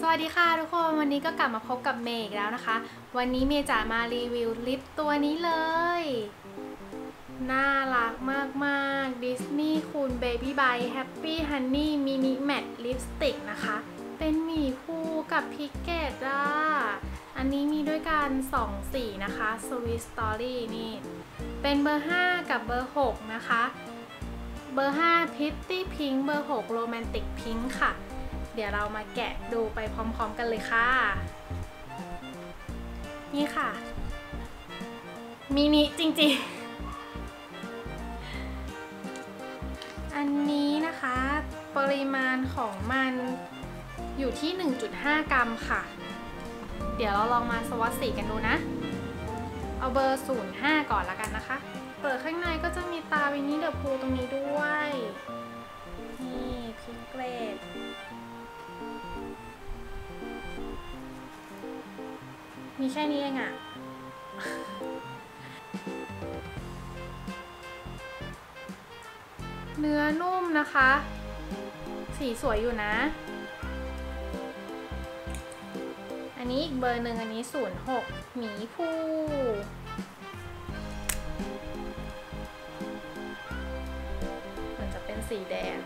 สวัสดีค่ะทุกคน วันนี้ก็กลับมาพบกับเมย์อีกแล้วนะคะ วันนี้เมย์จะมารีวิวลิปตัวนี้เลย น่ารักมากๆ Disney คูณ Baby Bright Happy Honey Mini Matte Lipstick นะคะ เป็นหมีพูห์กับพิกเล็ตอะอันนี้มีด้วยกัน 2 สีนะคะ Sweet Story นี่ เป็นเบอร์ 5 กับเบอร์ 6 นะคะ เบอร์ 5 Pretty Pink เบอร์ 6 Romantic Pink ค่ะ เดี๋ยวเรามาแกะดูไปพร้อมๆกันเลยค่ะ นี่ค่ะ มินิจริงๆ อันนี้นะคะ ปริมาณของมันอยู่ที่ 1.5 กรัมค่ะ เดี๋ยวเราลองมาสวัสดสีกันดูนะ เอาเบอร์ 05 ก่อนละกันนะคะ เปิดข้างในก็จะมีตาวินนี่เดอะพูตรงนี้ด้วย นี่พิกเกรด มีแค่นี้เองอะเนื้อนุ่มนะคะ สีสวยอยู่นะ อันนี้อีกเบอร์หนึ่งอันนี้ 06 หมีภูมันจะเป็นสีแดง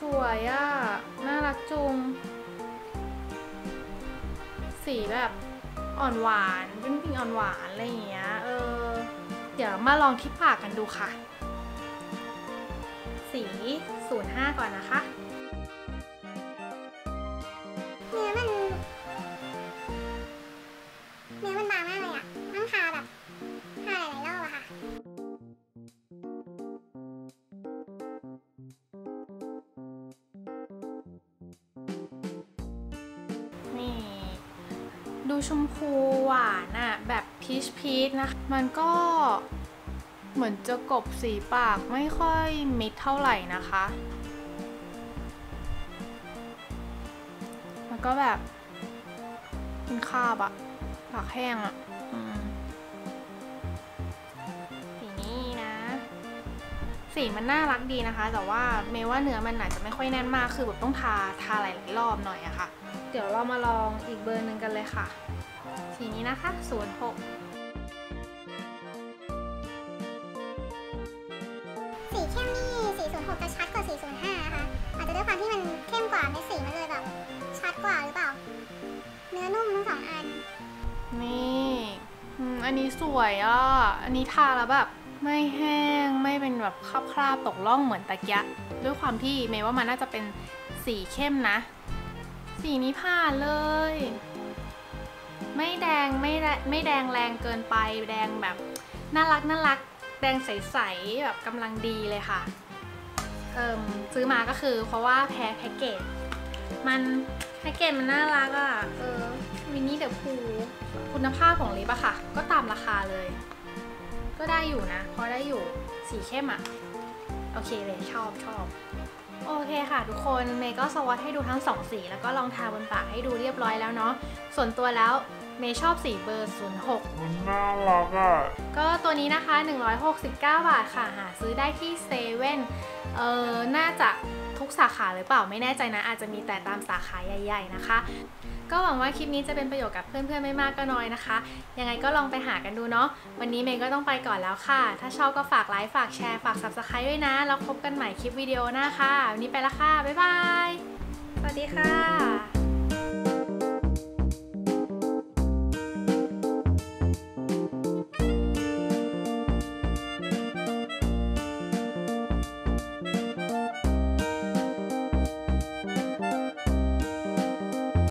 สวยอะ่ะ น่ารักจุง สีแบบอ่อนหวานเป็นพิงอ่อนหวานอะไรอย่างเงี้ย เออ เดี๋ยวมาลองที่ปากกันดูค่ะ สี 05 ก่อนนะคะ ดูชมพูหวานอะแบบพีชพีชนะคะ มันก็เหมือนจะกบสีปากไม่ค่อยมิดเท่าไหร่นะคะ มันก็แบบเป็นคาบอะปากแห้งอะอืม สีมันน่ารักดีนะคะ แต่ว่าเมย์ว่าเนื้อมันอาจจะไม่ค่อยแน่นมาก คือแบบต้องทาทาหลายๆรอบหน่อยอะค่ะ เดี๋ยวเรามาลองอีกเบอร์หนึ่งกันเลยค่ะ สีนี้นะคะ 06สีเข้มนี่สี06จะชัดกว่าสี05 นะคะ อาจจะด้วยความที่มันเข้มกว่าเม็ดสีมันเลยแบบ ชัดกว่าหรือเปล่า เนื้อนุ่มทั้งสองอัน นี่อืมอันนี้สวยอะ อันนี้ทาแล้วแบบ ไม่แห้งไม่เป็นแบบคราบๆตกล่องเหมือนตะเกียะด้วยความที่เมย์ว่ามันน่าจะเป็นสีเข้มนะ สีนี้ผ่านเลย ไม่แดงไม่แดไม่แดงแรงเกินไปแดงแบบน่ารักน่ารักแดงใสๆแบบกำลังดีเลยค่ะเอิมซื้อมาก็คือเพราะว่าแพ้แพ็กเกจมันแพ็กเกจมันน่ารักอะ่ะเออวินนี่เดอะพูคุณภาพของลิปอะค่ะ ก็ตามราคาเลย ก็ได้อยู่นะ พอได้อยู่สีเข้มอะโอเคเลยชอบชอบโอเคค่ะทุกคนเมย์ก็สวอตให้ดูทั้งสองสี แล้วก็ลองทาบนปากให้ดูเรียบร้อยแล้วเนาะส่วนตัวแล้ว เมย์ชอบสีเบอร์ 06 มันน่ารักอะ ก็ตัวนี้นะคะ 169 บาทค่ะ หาซื้อได้ที่เซเว่นเออน่าจะทุกสาขาหรือเปล่าไม่แน่ใจนะ อาจจะมีแต่ตามสาขาใหญ่ ๆ นะคะ ก็หวังว่าคลิปนี้จะเป็นประโยชน์กับเพื่อนๆไม่มากก็น้อยนะคะ ยังไงก็ลองไปหากันดูเนาะ วันนี้เมย์ก็ต้องไปก่อนแล้วค่ะ ถ้าชอบก็ฝากไลค์ ฝากแชร์ ฝาก subscribe ด้วยนะ แล้วพบกันใหม่คลิปวิดีโอหน้าค่ะ วันนี้ไปละค่ะ บ๊ายบาย สวัสดีค่ะ